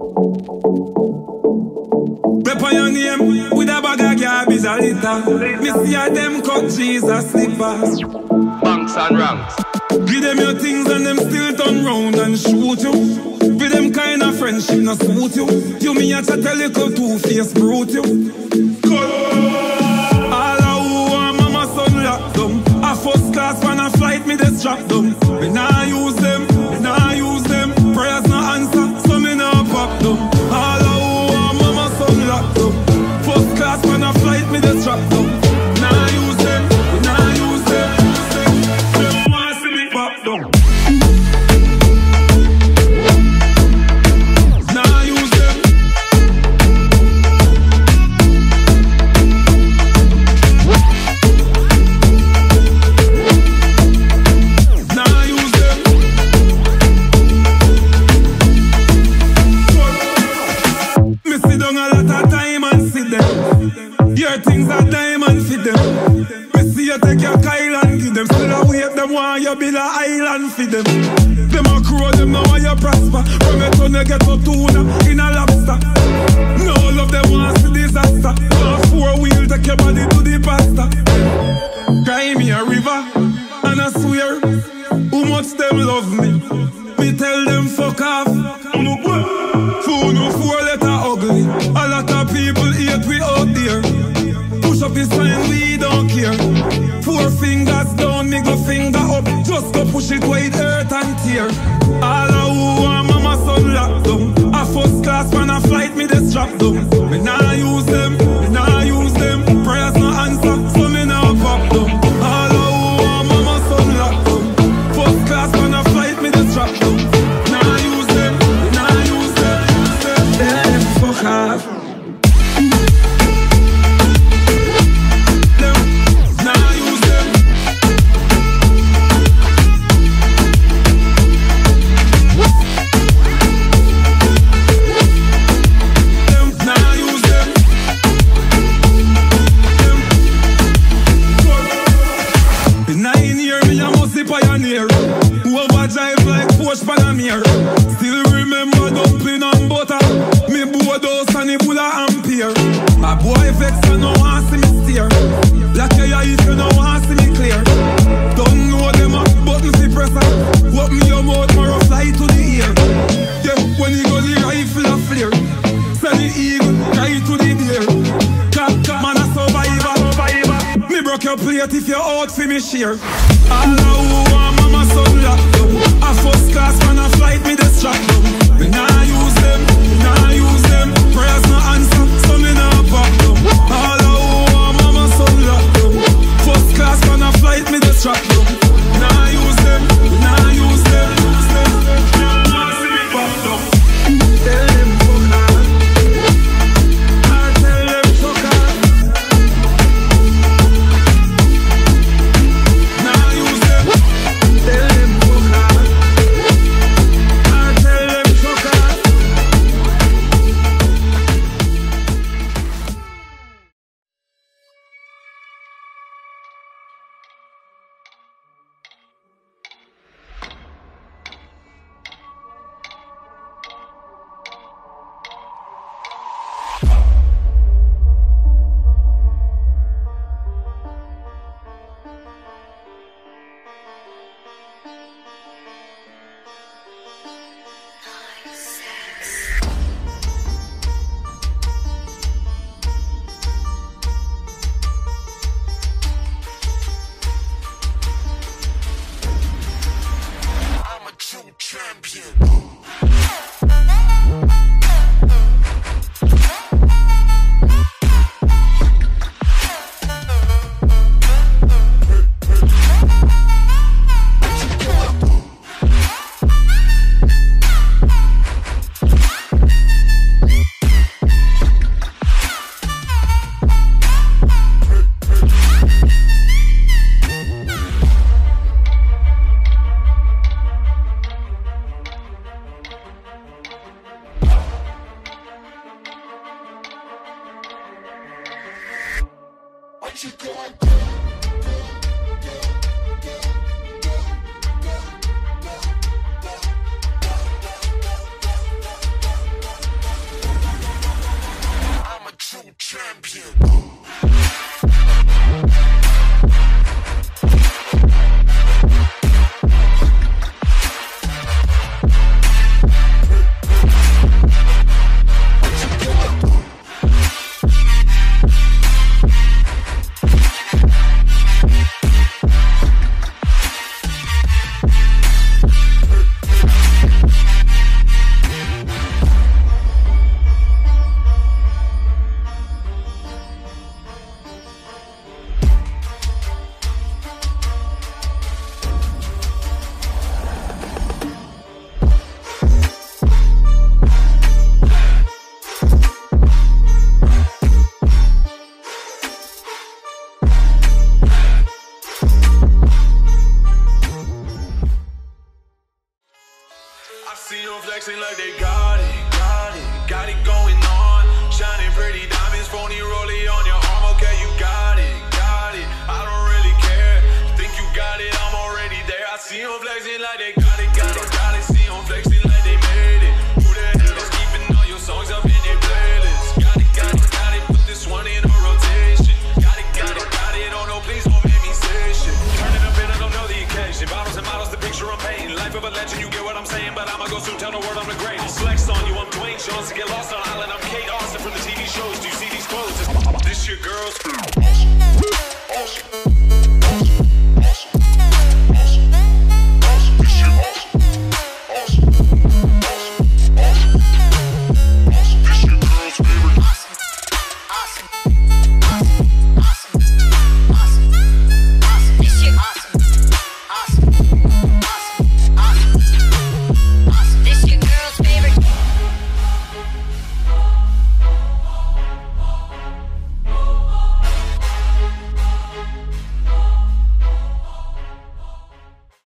Rep on your name with a bag of garbage a liter. Me see a them cut Jesus slippers. Banx and Ranx. Give them your things and them still turn round and shoot you. With them kind of friendship not suit you. You me a chat a little two face brute you. All a who want mama son lock them. A first class when a flight me just drop them. Me nah use them, me nah use a flight Your things are diamond fit them. Me see you take your Kyle and give them. Still a wait them want you build a island for them. Them a crow them now want you prosper. From your you get to tuna in a lobster. No love them want Up the sign, we don't care. Four fingers down, middle finger up. Just go push it wide, earth and tear. All a who want mama son lock them. A first class when a flight, me just drop them. Me nah Porsche Panamera. Still remember dumpling and butter. Me board house and the full of ampere. A boy vex and no want see me steer. Like your eyes, you no want see me clear. Don't know them a button see presser. What me your mouth, more fly to the ear. Yeah, when you go the rifle a flare. Send the eagle, cry to the deer. Cap, cap, man a survivor. Me broke your plate if you're out for me share. All who want first class man a flight me just drop them. Me nah chance to get lost on island. I'm Kate Austen from the TV shows. Do you see these clothes? This your girl's.